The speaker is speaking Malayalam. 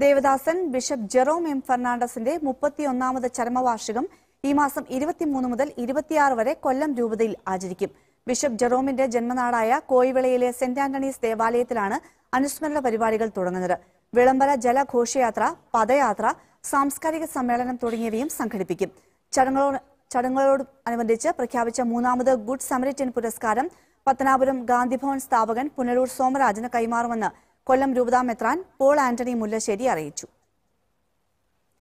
ദേവദാസൻ ബിഷപ്പ് ജെറോം എം ഫെർണാണ്ടസിന്റെ മുപ്പത്തിയൊന്നാമത് ചരമവാർഷികം ഈ മാസം ഇരുപത്തിമൂന്ന് മുതൽ ഇരുപത്തിയാറ് വരെ കൊല്ലം രൂപതയിൽ ആചരിക്കും. ബിഷപ്പ് ജെറോമിന്റെ ജന്മനാടായ കോയിവിളയിലെ സെന്റ് ആന്റണീസ് ദേവാലയത്തിലാണ് അനുസ്മരണ പരിപാടികൾ തുടങ്ങുന്നത്. വിളംബര ജലഘോഷയാത്ര പദയാത്ര സാംസ്കാരിക സമ്മേളനം തുടങ്ങിയവയും സംഘടിപ്പിക്കും. ചടങ്ങുകളോട് ചടങ്ങുകളോട് അനുബന്ധിച്ച് പ്രഖ്യാപിച്ച മൂന്നാമത് ഗുഡ് സമരിറ്റൻ പുരസ്കാരം പത്തനാപുരം ഗാന്ധിഭവൻ സ്ഥാപകൻ പുനരൂർ സോമരാജന് കൈമാറുമെന്ന് കൊല്ലം രൂപതാ മെത്രാൻ പോൾ ആന്റണി മുല്ലശ്ശേരി അറിയിച്ചു